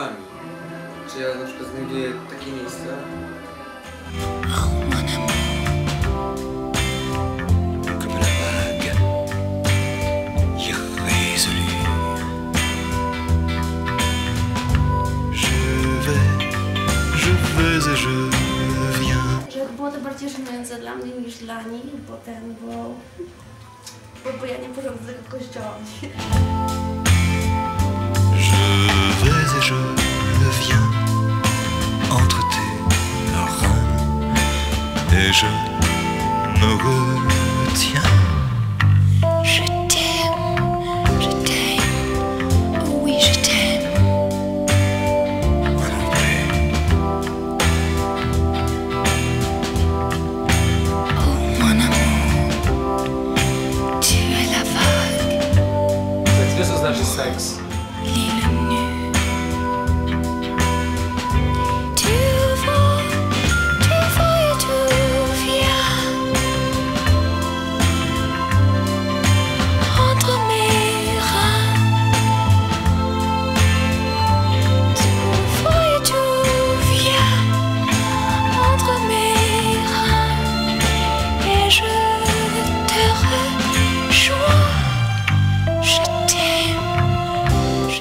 osobami. Czy ja na przykład znajduję takie miejsca? Że było to bardziej żenujące dla mnie niż dla nich, bo ten, bo, bo, bo ja nie porządzę do tego kościoła. et je viens entre tes reins et je me retiens.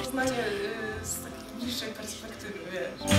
Poznanie y z perspektywy,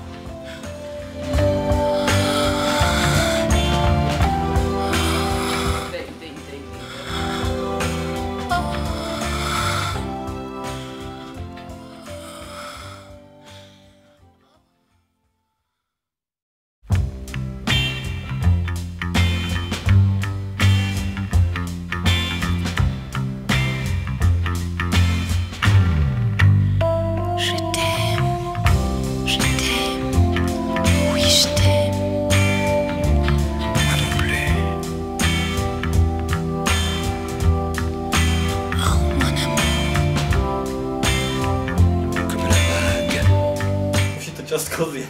Je vais,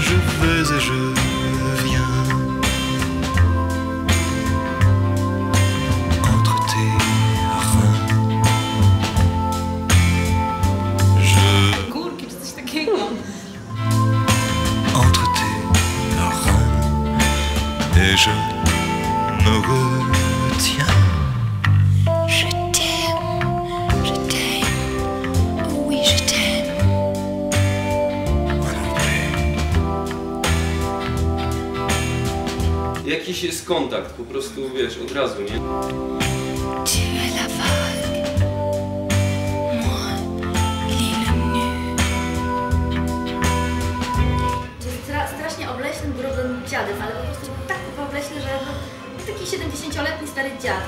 je vais et je viens Entre tes reins Je... Entre tes reins Et je me retiens jakiś jest kontakt, po prostu wiesz, od razu, nie? Strasznie obleśnym, grubym dziadem, ale po prostu tak obleśny, że no, taki 70-letni stary dziad.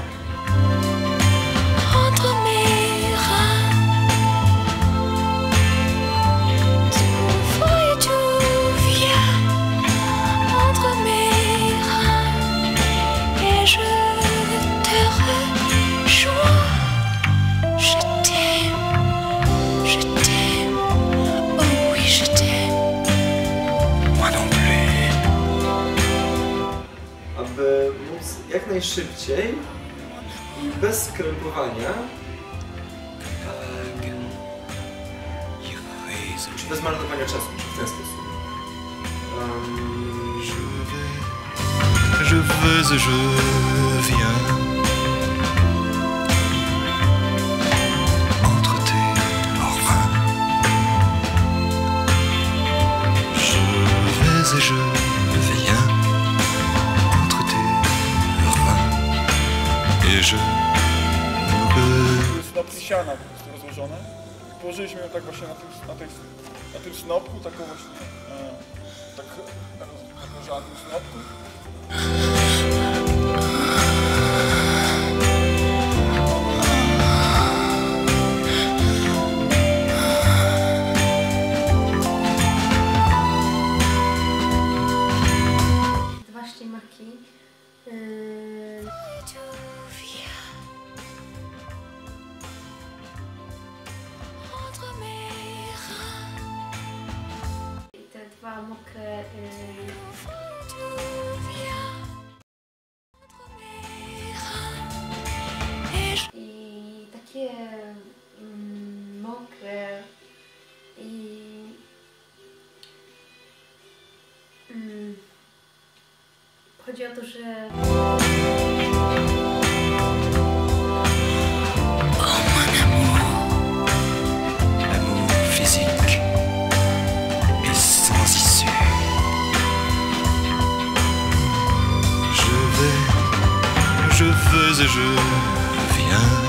najszybciej i bez skrępowania. Um, bez marnowania czasu, czy w ten sposób. Um, je vais et je viens. siana po prostu rozłożone. położyliśmy ją tak właśnie na tym, na tej, na tym snopku, taką właśnie, e, tak, taką, taką snopku. Oh mon amour, l'amour physique est sans issue. Je vais, je veux et je viens.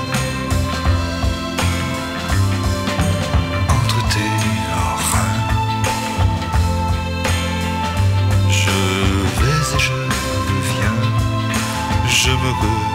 good.